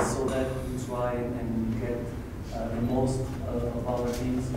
so that we try and get uh, the most uh, of our teams